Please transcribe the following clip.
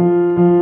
Música